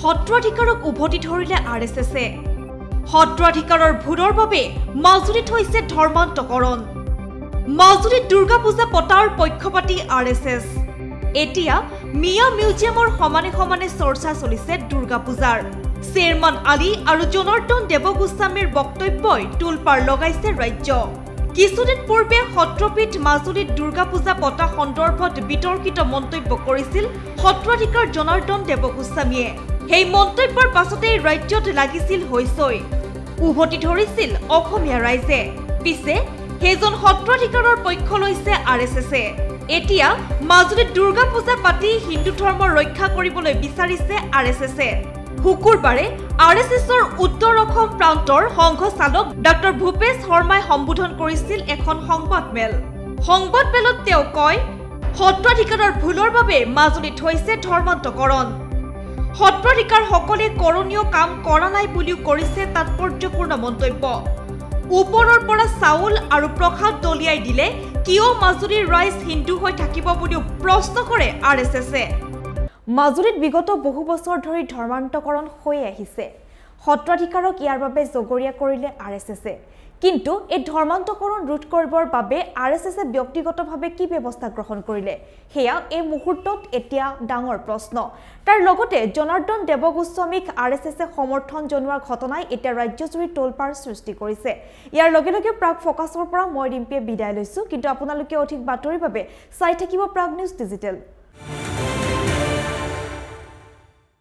সত্ৰাধিকাৰক উভতি ধৰিলে R S এছে। সত্ৰাধিকাৰৰ ভুলৰ বাবে মাজুলীত হৈছে ধৰ্মান্তকৰণ। মাজুলীত দুৰ্গা পূজা পতাৰ পক্ষপাতী আৰ এছ এছ। এতিয়া মিয়া মিউজিয়ামৰ সমানে সমানে চৰ্চা চলিছে দুৰ্গা পূজাৰ। চেয়াৰমান আলী আৰু জনাৰ্দন দেৱগোস্বামীৰ বক্তব্যই তোলপাৰ লগাইছে ৰাজ্য। কিছুদিন পূৰ্বে সত্ৰপীঠ মাজুলীত দুৰ্গা পূজা পতা সন্দৰ্ভত বিতৰ্কিত মন্তব্য কৰিছিল সত্ৰাধিকাৰ জনাৰ্দন দেৱগোস্বামীয়ে। সেই মন্তব্যৰ পাছতেই ৰাজ্যত লাগিছিল হৈছৈ উভতি ধৰিছিল অসমীয়া ৰাইজে। পিছে সেইজন সত্ৰাধিকাৰৰ পক্ষ লৈছে আৰ এছ এছে। এতিয়া মাজুলীত দুৰ্গা পূজা পাতি হিন্দু ধৰ্ম ৰক্ষা কৰিবলৈ বিচাৰিছে আৰ এছ এছে। শুকুৰবাৰে আৰ এছ এছৰ উত্তৰ অসম প্ৰান্তৰ সংঘ চালক ডাক্তৰ ভূপেশ শৰ্মাই সম্বোধন কৰিছিল এখন সংবাদমেল। সংবাদমেলত তেওঁ কয় সত্ৰাধিকাৰৰ ভুলৰ বাবে মাজুলীত হৈছে ধৰ্মান্তকৰণ। সত্ৰাধিকাৰসকলে কৰণীয় কাম কৰা নাই বুলিও কৰিছে তাৎপৰ্যপূৰ্ণ মন্তব্য। ওপৰৰ পৰা চাউল আৰু প্ৰসাদ দলিয়াই দিলে কিয় মাজুলীৰ ৰাইজ হিন্দু হৈ থাকিব বুলিও প্ৰশ্ন কৰে আৰ এছ এছে। মাজুলীত বিগত বহু বছৰ ধৰি ধৰ্মান্তকৰণ হৈ আহিছে। সত্ৰাধিকাৰক ইয়াৰ বাবে জগৰীয়া কৰিলে আৰ এছ এছে। কিন্তু এই ধৰ্মান্তকৰণ ৰোধ কৰিবৰ বাবে আৰ এছ এছে ব্যক্তিগতভাৱে কি ব্যৱস্থা গ্ৰহণ কৰিলে? সেয়া এই মুহূৰ্তত এতিয়া ডাঙৰ প্ৰশ্ন। তাৰ লগতে জনাৰ্দন দেৱগোস্বামীক আৰ এছ এছে সমৰ্থন জনোৱাৰ ঘটনাই এতিয়া ৰাজ্যজুৰি তোলপাৰ সৃষ্টি কৰিছে। ইয়াৰ লগে লগে প্ৰাগ ফকাছৰ পৰা মই ৰিম্পীয়ে বিদায় লৈছোঁ। কিন্তু আপোনালোকে অধিক বাতৰিৰ বাবে চাই থাকিব প্ৰাগ নিউজ ডিজিটেল।